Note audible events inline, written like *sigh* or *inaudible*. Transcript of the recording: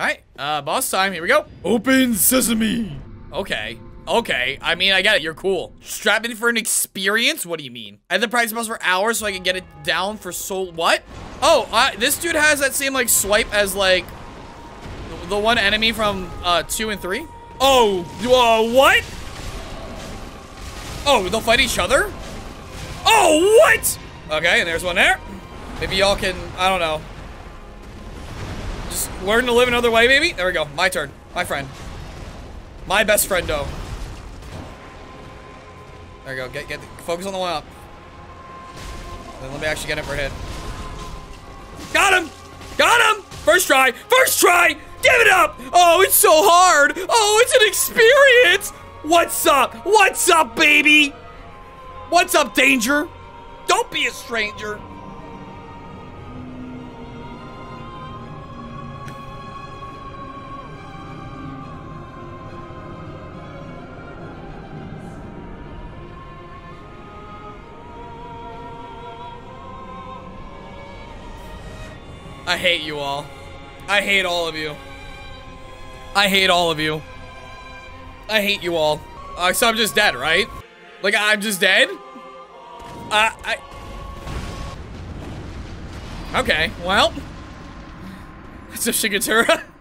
Alright, uh, boss time. Here we go. Open sesame. Okay. Okay. I mean, I get it. You're cool. Strap in for an experience? What do you mean? I had to practice boss for hours so I can get it down for so- What? Oh, uh, this dude has that same, like, swipe as, like, the one enemy from, uh, two and three? Oh, uh, what? Oh, they'll fight each other? Oh, what? Okay, and there's one there. Maybe y'all can, I don't know. Just learn to live another way, maybe? There we go. My turn. My friend. My best friendo. There we go. Get, get, focus on the one up. Then let me actually get him for a hit. Got him! Got him! First try! First try! Give it up! Oh, it's so hard! Oh, it's an experience! What's up? What's up, baby? What's up, danger? Don't be a stranger. I hate you all. I hate all of you. I hate all of you. I hate you all. Uh, so I'm just dead, right? Like, I'm just dead? Uh, I... Okay, well... It's a Shigatura. *laughs*